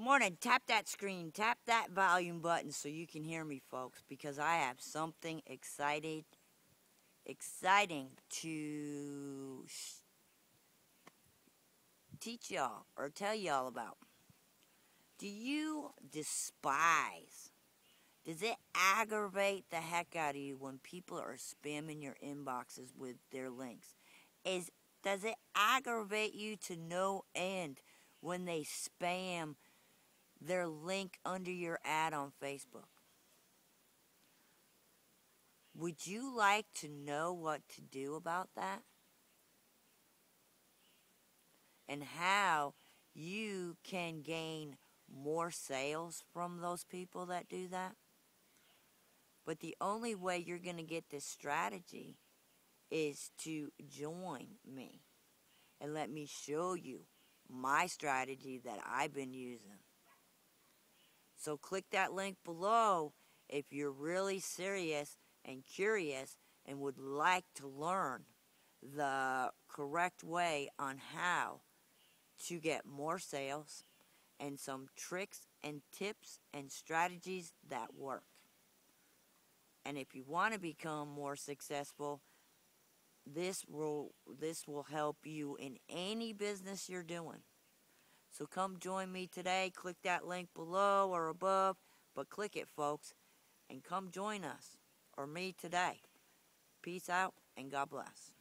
Good morning. Tap that screen. Tap that volume button so you can hear me, folks, because I have something excited, exciting to teach y'all or tell y'all about. Do you despise? Does it aggravate the heck out of you when people are spamming your inboxes with their links? Is does it aggravate you to no end when they spam their link under your ad on Facebook? Would you like to know what to do about that? And how you can gain more sales from those people that do that? But the only way you're going to get this strategy is to join me and let me show you my strategy that I've been using. So click that link below if you're really serious and curious and would like to learn the correct way on how to get more sales and some tricks and tips and strategies that work. And if you want to become more successful, this will this will help you in any business you're doing. So come join me today. Click that link below or above, but click it, folks, and come join us or me today. Peace out and God bless.